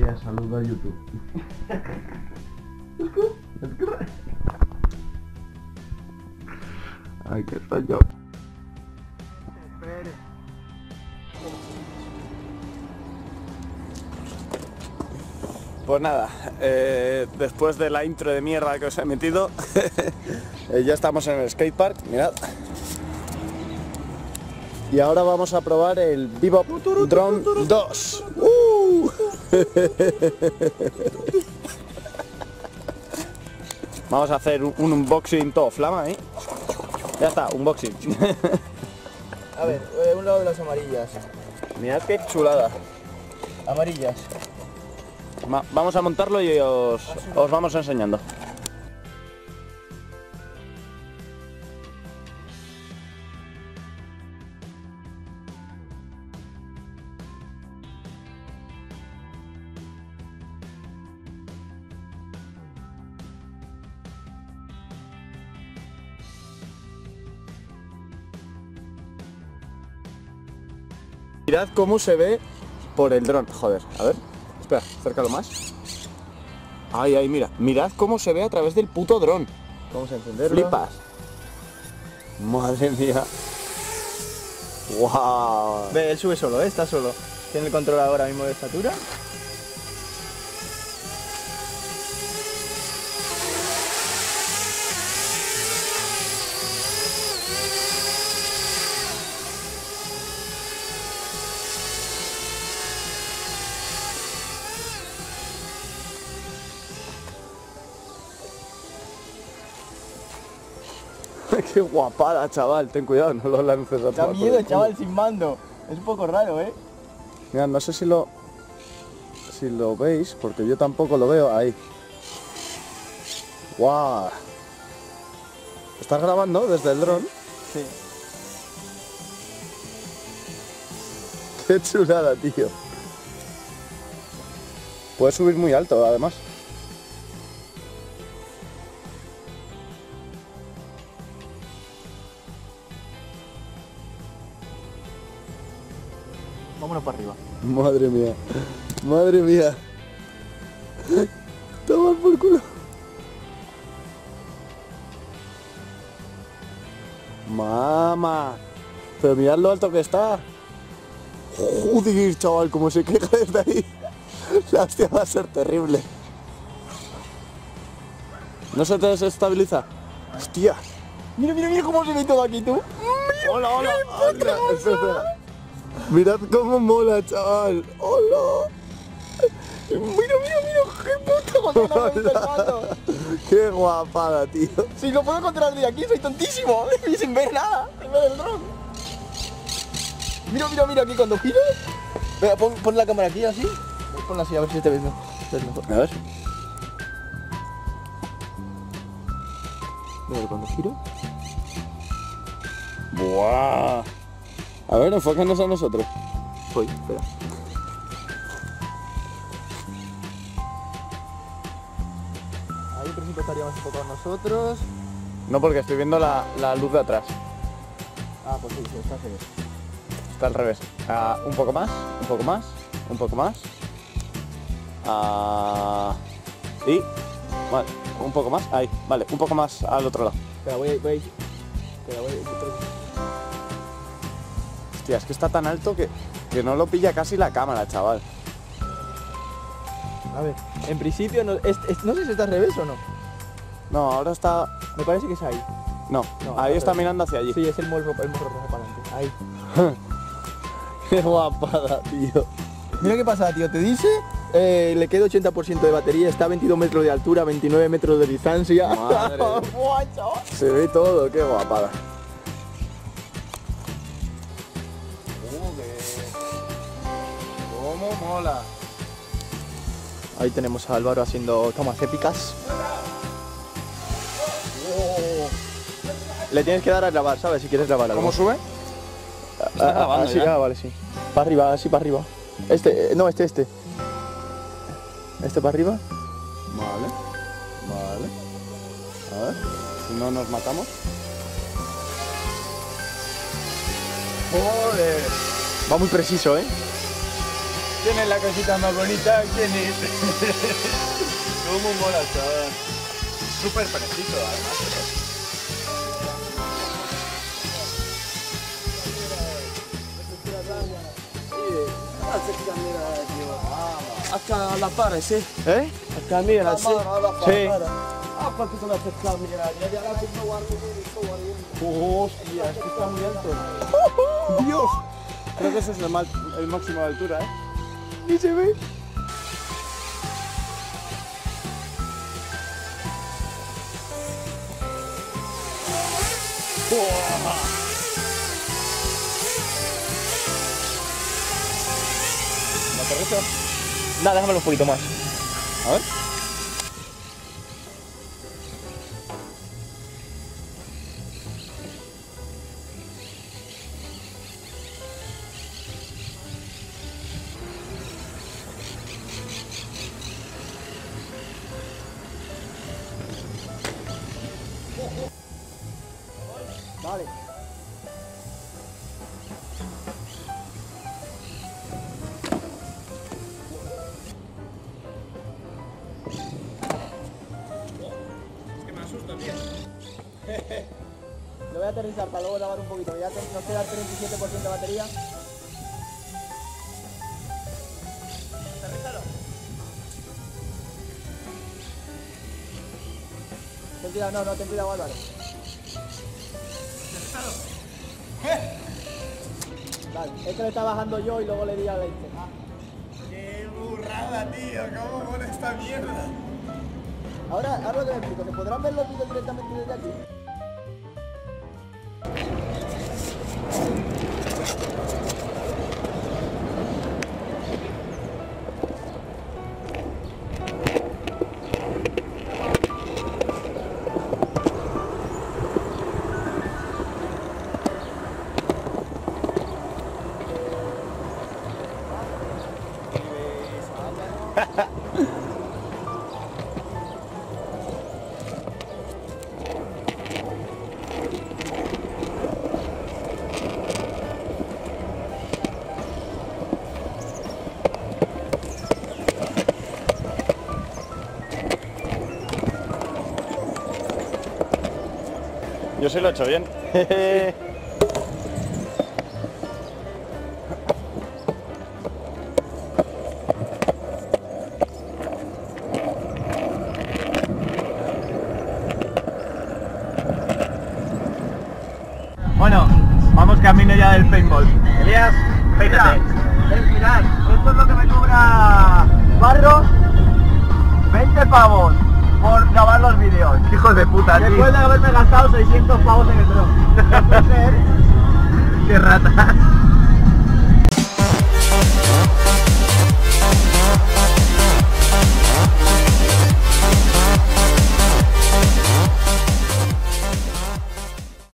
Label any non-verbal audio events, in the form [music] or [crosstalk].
Ya saluda a YouTube. Ay, qué yo. Pues nada, eh, después de la intro de mierda que os he metido, [laughs] eh, ya estamos en el skatepark, mirad. Y ahora vamos a probar el Vivo Drone 2. ¡Uh! [laughs] Vamos a hacer un, un unboxing todo flama, ¿eh? Ya está, unboxing. [laughs] A ver, eh, un lado de las amarillas. Mirad qué chulada. Amarillas. Va- vamos a montarlo y os, os vamos enseñando. Mirad cómo se ve por el dron. Joder, a ver. Espera, acércalo más. Ay, ay, mira. Mirad cómo se ve a través del puto dron. Vamos a encenderlo. Flipas. Madre mía. Wow. Ve, él sube solo, ¿eh? está solo. Tiene el control ahora mismo de estatura. [laughs] Qué guapada, chaval. Ten cuidado, no lo lances a Da miedo, chaval, sin mando. Es un poco raro, ¿eh? Mira, no sé si lo si lo veis, porque yo tampoco lo veo ahí. Guau. ¿Estás grabando desde el dron? Sí. Qué chulada, tío. Puedes subir muy alto, además. Vámonos para arriba. Madre mía. Madre mía. Toma por culo. Mamá. Pero mirad lo alto que está. Joder, chaval, como se queja desde ahí. La hostia va a ser terrible. ¿No se te desestabiliza? Hostia. Mira, mira, mira cómo se ve todo aquí, tú. Hola, hola. Espera. Mirad cómo mola, chaval. Hola. Mira, mira, mira, qué puta grabando. Qué guapada, tío. Si lo puedo controlar de aquí, soy tontísimo. Y sin ver nada, sin ver el dron. Mira, mira, mira, aquí cuando giro. Venga, pon, pon la cámara aquí así. Ponla así, a ver si te ves mejor. Ves mejor. A ver. Mira, cuando giro. Buah. A ver, enfócanos a nosotros. Voy, espera. Ahí en principio estaríamos enfocados nosotros. No, porque estoy viendo la, la luz de atrás. Ah, pues sí, sí, está así. Está al revés. Ah, un poco más, un poco más, un poco más. Ah, y... Vale, un poco más. Ahí, vale, un poco más al otro lado. Espera, voy, voy. Espera, voy. Hostia, es que está tan alto que, que no lo pilla casi la cámara, chaval. A ver, en principio no, es- es- no sé si está al revés o no. No, ahora está... Me parece que es ahí. No, No, ahí está mirando hacia allí. Sí, es el morro, el morro rojo para adelante. Ahí. [laughs] Qué guapada, tío. Mira qué pasa, tío. Te dice, eh, le queda 80% de batería, está a 22 metros de altura, 29 metros de distancia. Madre. [laughs] Se ve todo, qué guapada. ¿Cómo mola? Ahí tenemos a Álvaro haciendo tomas épicas. Le tienes que dar a grabar, ¿sabes? Si quieres grabar algo. ¿Cómo sube? Ah, ah, grabando sí, ya? ah, vale, sí. Para arriba, así para arriba. Este, eh, no, este, este. Este para arriba. Vale. Vale. A ver. Si no nos matamos. Joder. Va muy preciso, ¿eh? Tiene la cosita más bonita, ¿quién es? [laughs] Como mola todo. Súper preciso, además. Acá la para, sì. ¿Eh? Acá mira, sì. Sì. Ah, quanto sono acá mira. Hostia, es que está muy alto. Dios. Creo que ese es el, mal- el máximo de altura, ¿eh? ¿Y se ve? ¿La aterriza? Nada, déjamelo un poquito más. A ver. Vale. [laughs] Lo voy a aterrizar para luego lavar un poquito. Ya nos queda el 37% de batería. Ten cuidado, no, no, ten cuidado, Álvaro. Vale, es que le está bajando yo y luego le di al 20. ¡Qué burrada, tío! ¿Cómo pone esta mierda? Ahora, ahora lo que me explico, ¿se podrán ver los vídeos directamente desde aquí? Yo sí lo he hecho bien. Bueno, vamos camino ya del paintball. Elías, peínate. Mirad, esto es lo que me cobra Barros 20 pavos por grabar los vídeos. Hijos de puta, tío. Después de haberme gastado 600 pavos en el